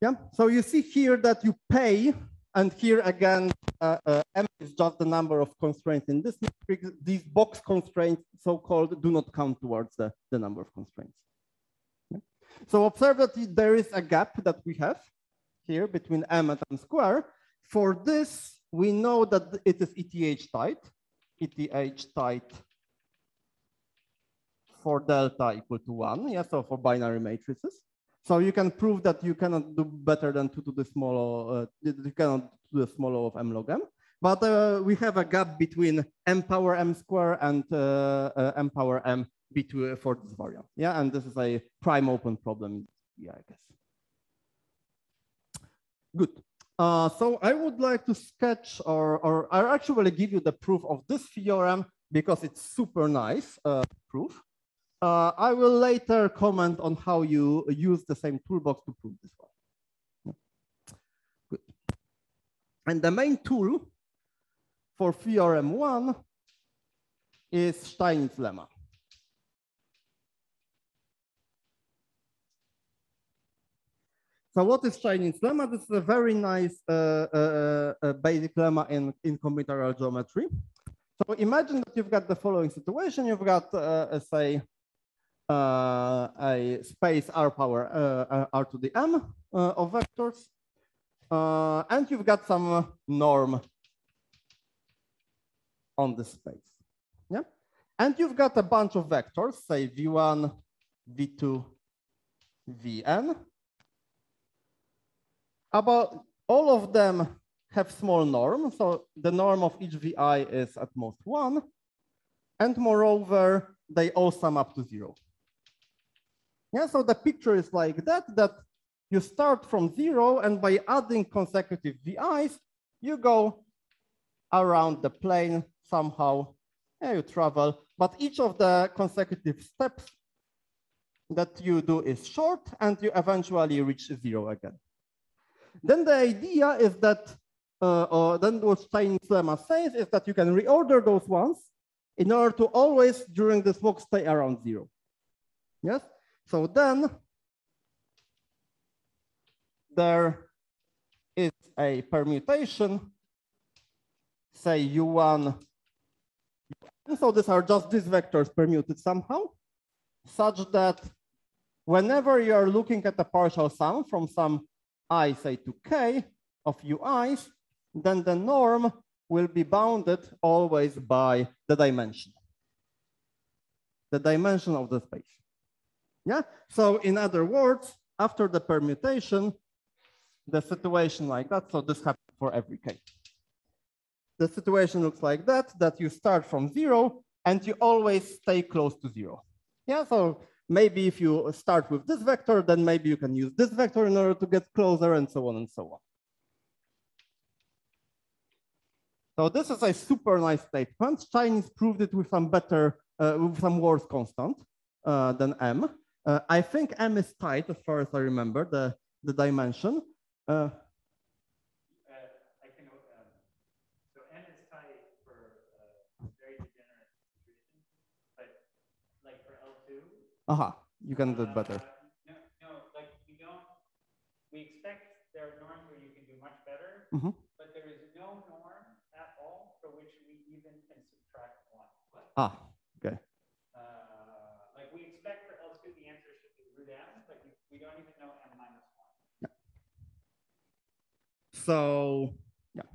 [SPEAKER 1] Yeah, so you see here that you pay, and here again, uh, uh, M is just the number of constraints in this matrix. These box constraints, so-called, do not count towards the, the number of constraints. Yeah. So observe that there is a gap that we have here between M and M square. For this, we know that it is ETH tight, ETH tight for delta equal to one, yeah, so for binary matrices. So you can prove that you cannot do better than two to the small, uh, you cannot do the small of m log m. But uh, we have a gap between m power m square and uh, uh m power m between for this variant. Yeah, and this is a prime open problem. Yeah, I guess. Good. Uh, so I would like to sketch or, or I actually give you the proof of this theorem because it's super nice uh, proof. Uh, I will later comment on how you use the same toolbox to prove this one. Good. And the main tool for theorem one is Steinitz lemma. So what is Steinitz lemma? This is a very nice uh, uh, uh, basic lemma in, in combinatorial geometry. So imagine that you've got the following situation. You've got, uh, say, uh, a space r power uh, r to the m uh, of vectors. and you've got some norm on the space. Yeah. And you've got a bunch of vectors, say v1, v2, vn. About all of them have small norm. So the norm of each vi is at most one. And moreover, they all sum up to zero. Yeah, so the picture is like that, that you start from zero and by adding consecutive VIs, you go around the plane somehow, yeah, you travel, but each of the consecutive steps that you do is short and you eventually reach zero again. Then the idea is that, uh, or then what Steinitz lemma says is that you can reorder those ones in order to always during this walk stay around zero. Yes, so then there is a permutation, say U1. So these are just these vectors permuted somehow, such that whenever you're looking at a partial sum from some i, say, to k of ui's, then the norm will be bounded always by the dimension, the dimension of the space. Yeah. So in other words, after the permutation, the situation like that. So this happens for every case. The situation looks like that, that you start from zero and you always stay close to zero. Yeah, so maybe if you start with this vector, then maybe you can use this vector in order to get closer and so on and so on. So this is a super nice statement. Steinitz proved it with some better, uh, with some worse constant uh, than m. Uh, I think m is tight as far as I remember the the dimension. Uh,
[SPEAKER 2] Uh, I can, um, so N is tight for uh, very degenerate situations, but like for L2.
[SPEAKER 1] aha, you can do it better.
[SPEAKER 2] uh, No, no, like we don't, we expect there are norms where you can do much better,
[SPEAKER 1] Mhm.
[SPEAKER 2] but there is no norm at all for which we even can subtract one.
[SPEAKER 1] Ah, okay.
[SPEAKER 2] Uh, like we expect for L2, the answer should be root M, but we, we don't even know M minus one.
[SPEAKER 1] So yeah,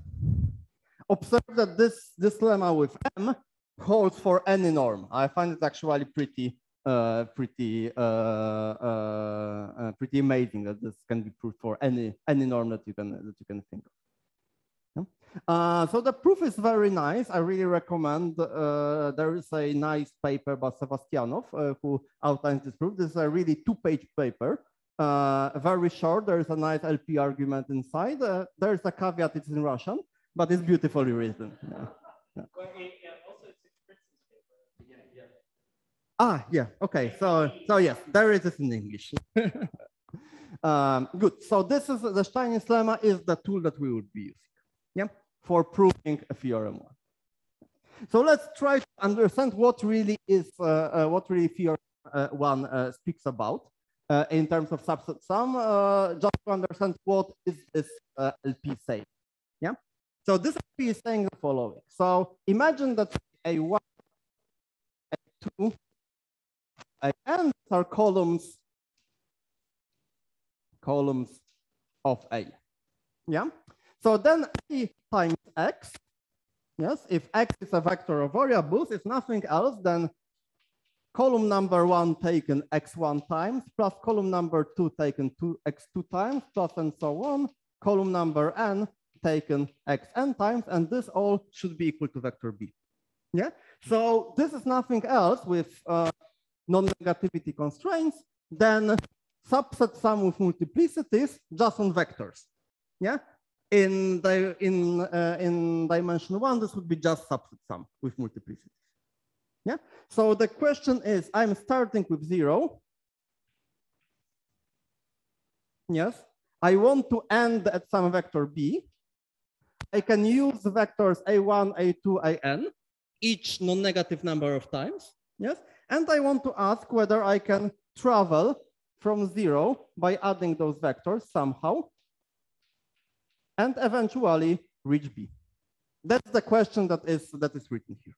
[SPEAKER 1] observe that this this lemma with m holds for any norm. I find it actually pretty uh, pretty uh, uh, uh, pretty amazing that this can be proved for any any norm that you can that you can think of. Yeah. Uh, so the proof is very nice. I really recommend. Uh, there is a nice paper by Sevastyanov uh, who outlines this proof. This is a really two-page paper. Uh, very short. There is a nice LP argument inside. Uh, there is a caveat. It's in Russian, but it's beautifully written. Yeah.
[SPEAKER 2] Well, it, yeah, also it's a Fritz's paper. Yeah, yeah.
[SPEAKER 1] Ah, yeah. Okay. So, so yes, there it is in English. [LAUGHS] um, good. So this is the Steinitz lemma is the tool that we would be using, yeah, for proving a theorem one. So let's try to understand what really is uh, uh, what really theorem uh, one uh, speaks about uh, in terms of subset sum. Uh, just to understand what is this uh, LP saying, yeah. So this LP is saying the following. So imagine that a one, a two, and are columns columns of A. Yeah. So then A times X. Yes, if X is a vector of variables, it's nothing else than column number one taken X1 times plus column number two taken two X2 times plus and so on, column number N taken Xn times, and this all should be equal to vector B. Yeah. So this is nothing else with uh, non-negativity constraints, then subset sum with multiplicities just on vectors. Yeah. In the in uh, in dimension one, this would be just subset sum with multiplicities. Yeah. So the question is, I'm starting with zero. Yes. I want to end at some vector b. I can use vectors a1, a2, an, each non-negative number of times. Yes. And I want to ask whether I can travel from zero by adding those vectors somehow and eventually reach B. That's the question that is, that is written here.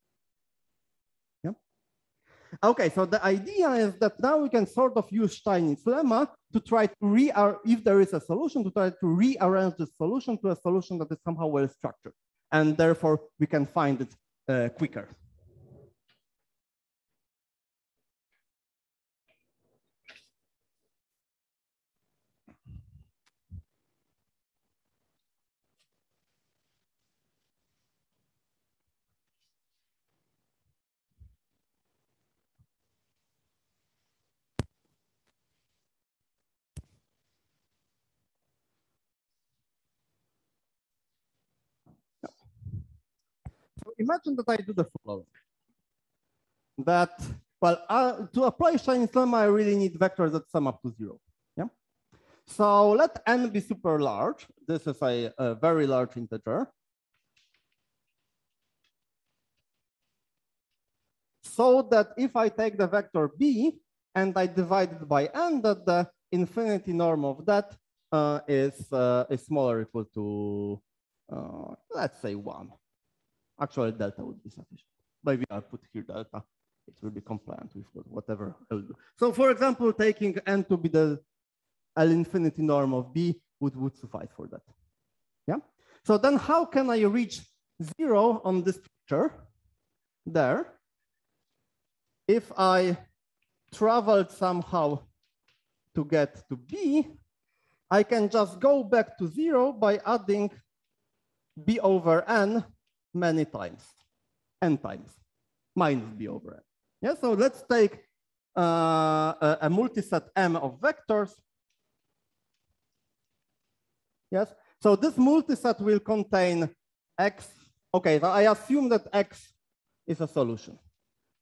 [SPEAKER 1] Okay, so the idea is that now we can sort of use Steinitz lemma to try to re if there is a solution, to try to rearrange the solution to a solution that is somehow well structured. And therefore, we can find it uh, quicker. So imagine that I do the following. That, well, uh, to apply Steinitz lemma, I really need vectors that sum up to zero. Yeah. So let n be super large. This is a, a very large integer. So that if I take the vector b and I divide it by n, that the infinity norm of that uh, is uh, is smaller equal to uh, let's say one. Actually, delta would be sufficient. Maybe I'll put here delta. It will be compliant with whatever I'll do. So for example, taking n to be the L infinity norm of B would, would suffice for that. Yeah. So then how can I reach zero on this picture there if I traveled somehow to get to B, I can just go back to zero by adding B over N many times, N times. minus b over n. Yeah, so let's take uh, a, a multiset M of vectors. Yes, so this multiset will contain X. Okay, so I assume that X is a solution,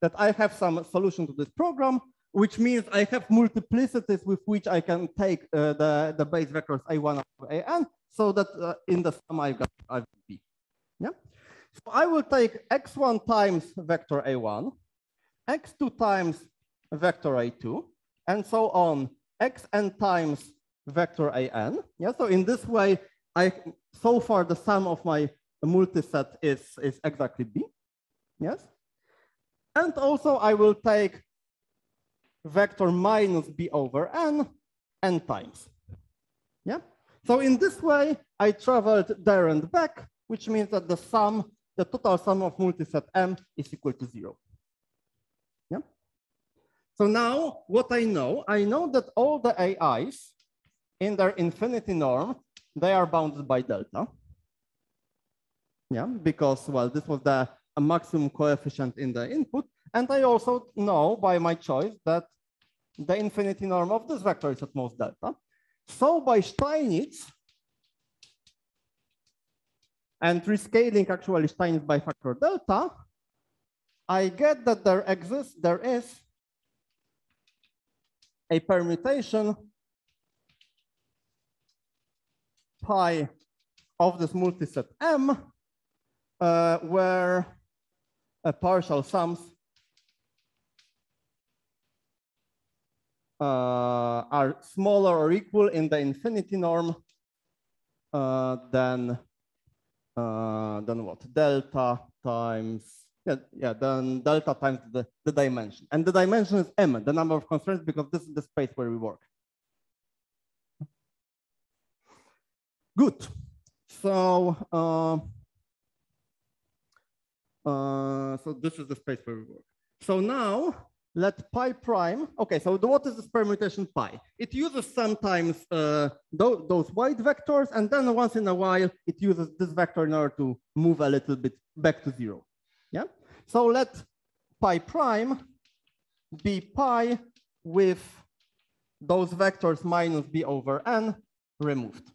[SPEAKER 1] that I have some solution to this program, which means I have multiplicities with which I can take uh, the, the base vectors A1 over AN, so that uh, in the sum I've got, I've B. Yeah, I will take X1 times vector A1, X2 times vector A2, and so on, Xn times vector AN. Yeah, so in this way, I so far the sum of my multiset is, is exactly B. Yes. And also I will take vector minus B over N n times. Yeah. So in this way, I traveled there and back, which means that the sum, the total sum of multiset M is equal to zero. Yeah. So now what I know, I know that all the AIs in their infinity norm, they are bounded by delta. Yeah, because, well, this was the maximum coefficient in the input. And I also know by my choice that the infinity norm of this vector is at most delta. So by Steinitz, and rescaling actually Steinitz by factor delta, I get that there exists, there is a permutation pi of this multiset M, uh, where a partial sums uh, are smaller or equal in the infinity norm uh, than uh, than what delta times yeah yeah then delta times the, the dimension and the dimension is m the number of constraints because this is the space where we work. Good. So uh, uh, so this is the space where we work. So now let pi prime, okay, so the, what is this permutation pi? It uses sometimes uh, th those white vectors, and then once in a while, it uses this vector in order to move a little bit back to zero, yeah? So let pi prime be pi with those vectors minus b over n removed.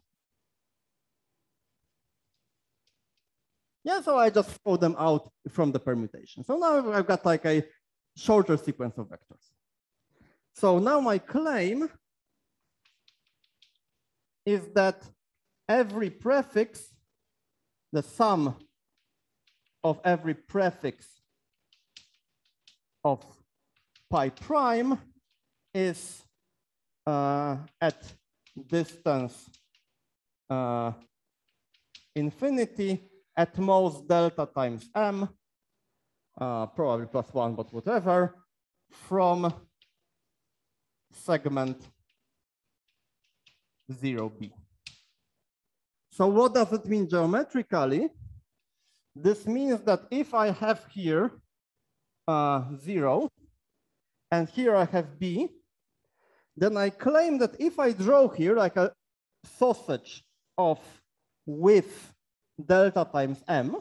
[SPEAKER 1] Yeah, so I just throw them out from the permutation. So now I've got like a shorter sequence of vectors. So now my claim is that every prefix, the sum of every prefix of pi prime is uh, at distance uh, infinity at most delta times m, uh, probably plus one, but whatever, from segment 0b. So what does it mean geometrically? This means that if I have here uh, 0, and here I have b, then I claim that if I draw here like a sausage of width delta times m.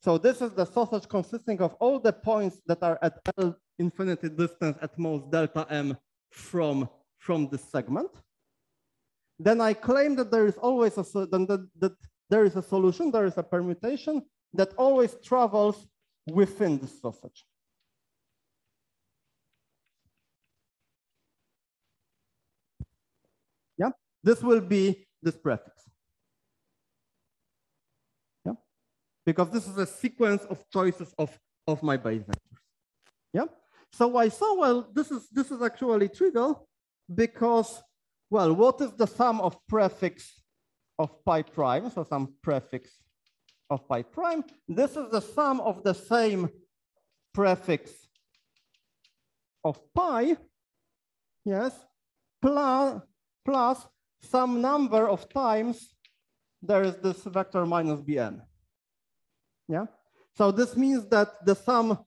[SPEAKER 1] So this is the sausage consisting of all the points that are at L infinity distance at most delta m from, from this segment. Then I claim that there is always a, that, that there is a solution, there is a permutation that always travels within this sausage. Yeah, this will be this prefix. Because this is a sequence of choices of, of my base vectors. Yeah. So I saw, well, this is, this is actually trivial because, well, what is the sum of prefix of pi prime? So some prefix of pi prime. This is the sum of the same prefix of pi, yes, plus, plus some number of times there is this vector minus bn. Yeah. So this means that the sum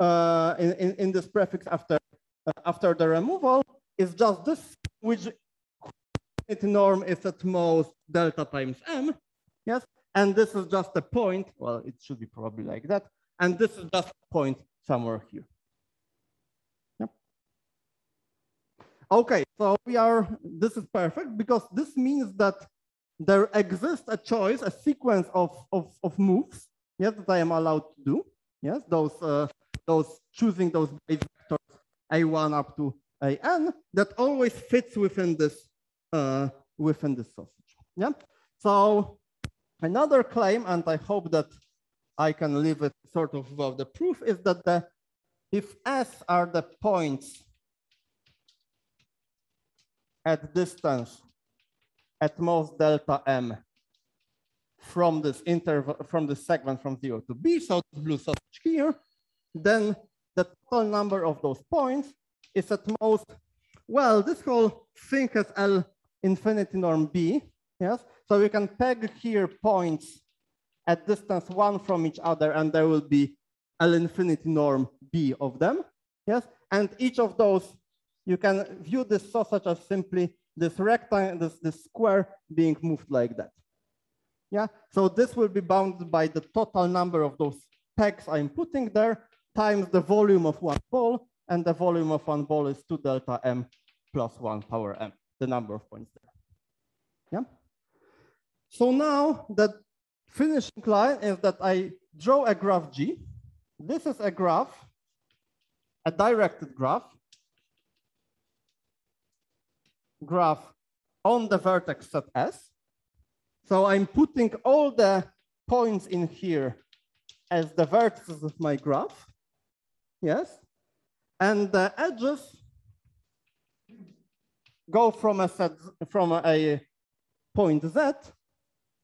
[SPEAKER 1] uh, in, in, in, this prefix after uh, after the removal is just this, which norm is at most delta times m. Yes. And this is just a point. Well, it should be probably like that. And this is just a point somewhere here. Yep. Okay, so we are, this is perfect because this means that there exists a choice, a sequence of, of, of moves, yes, that I am allowed to do. Yes, those, uh, those choosing those base vectors a1 up to an that always fits within this, uh, within this sausage. Yeah, so another claim, and I hope that I can leave it sort of without the proof, is that the, if S are the points at distance at most delta m from this interval, from the segment from zero to b, so blue sausage here, then the total number of those points is at most, well, this whole thing has L infinity norm b, yes? So we can peg here points at distance one from each other, and there will be L infinity norm b of them, yes? And each of those, you can view this sausage as simply this rectangle, this, this square being moved like that. Yeah, so this will be bounded by the total number of those pegs I'm putting there times the volume of one ball, and the volume of one ball is 2 delta m plus 1 power m, the number of points there. Yeah. So now the finishing line is that I draw a graph G. This is a graph, a directed graph, graph on the vertex set S. So I'm putting all the points in here as the vertices of my graph. Yes. And the edges go from a set from a point Z.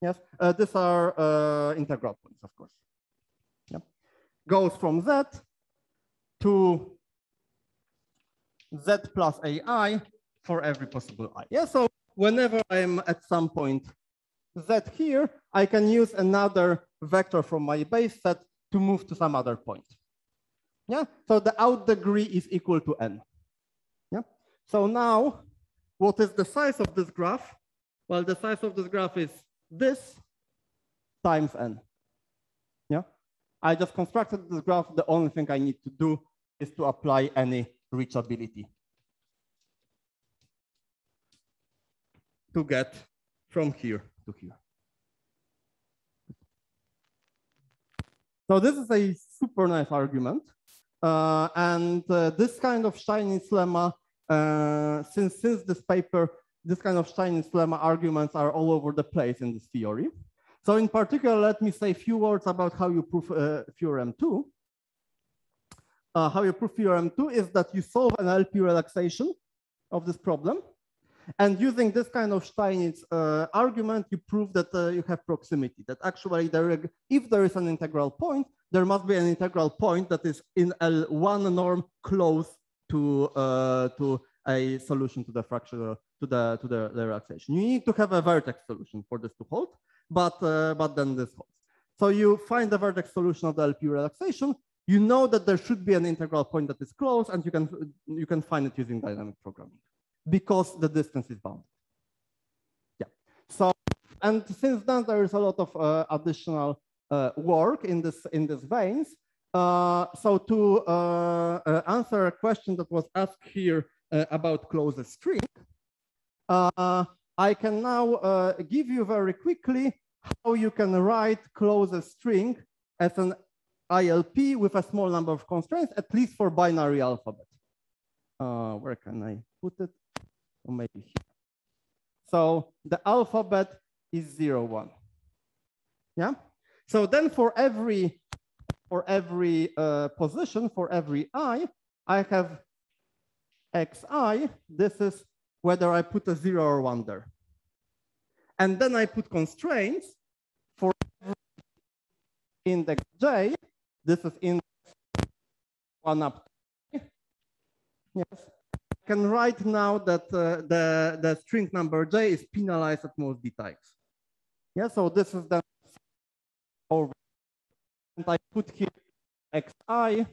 [SPEAKER 1] Yes, uh, these are uh, integral points, of course. Yep. Goes from Z to Z plus AI for every possible I. Yeah, so whenever I'm at some point Z here, I can use another vector from my base set to move to some other point. Yeah, so the out degree is equal to n. Yeah, so now what is the size of this graph? Well, the size of this graph is this times n. Yeah, I just constructed this graph. The only thing I need to do is to apply any reachability to get from here to here. So this is a super nice argument. Uh, and uh, this kind of Steinitz lemma, uh, since, since this paper, this kind of Steinitz lemma arguments are all over the place in this theory. So in particular, let me say a few words about how you prove uh, theorem two. Uh, how you prove theorem two is that you solve an LP relaxation of this problem. And using this kind of Steinitz uh, argument, you prove that uh, you have proximity, that actually there, if there is an integral point, there must be an integral point that is in L1 norm close to, uh, to a solution to the fractional, to the, to the, the, relaxation. You need to have a vertex solution for this to hold, but, uh, but then this holds. So you find the vertex solution of the LP relaxation, you know that there should be an integral point that is close and you can, you can find it using dynamic programming because the distance is bounded. Yeah. So, and since then there is a lot of uh, additional uh, work in this in these veins. Uh, so to uh, uh, answer a question that was asked here uh, about closest string, I can now give you very quickly how you can write closest string as an ILP with a small number of constraints, at least for binary alphabet. where can I put it? Maybe here. So the alphabet is zero, one. Yeah. So then for every for every uh, position, for every i, I have xi. This is whether I put a zero or one there. And then I put constraints for index j. This is index one up. To yes can write now that uh, the, the string number j is penalized at most d types. Yeah, so this is the. And I put here xi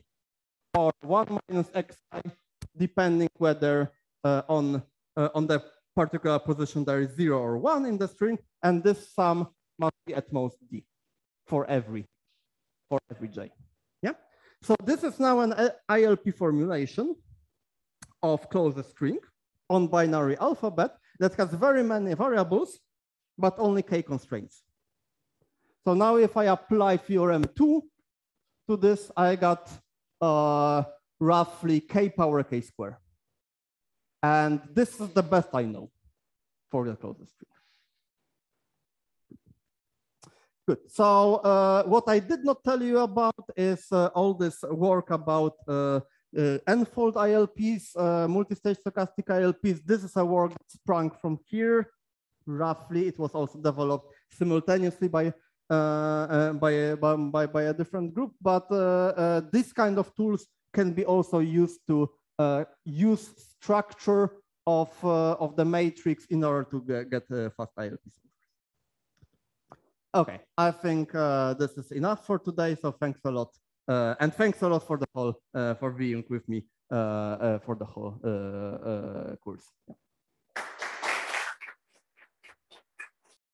[SPEAKER 1] or 1 minus xi, depending whether uh, on, uh, on the particular position there is 0 or 1 in the string. And this sum must be at most d for every, for every j. Yeah. So this is now an ILP formulation of closest string on binary alphabet that has very many variables, but only k constraints. So now if I apply theorem two to this, I got uh, roughly k power k square. And this is the best I know for the closest string. Good. So uh, what I did not tell you about is uh, all this work about uh, ILPs, uh, multi-stage stochastic ILPs. This is a work that sprung from here. Roughly, it was also developed simultaneously by uh, uh, by, by, by, a different group, but uh, uh, this kind of tools can be also used to use structure of, of the matrix in order to get, get fast ILPs. Okay, I think this is enough for today. So thanks a lot, and thanks a lot for the whole uh, for being with me uh, uh, for the whole uh, uh, course. Yeah.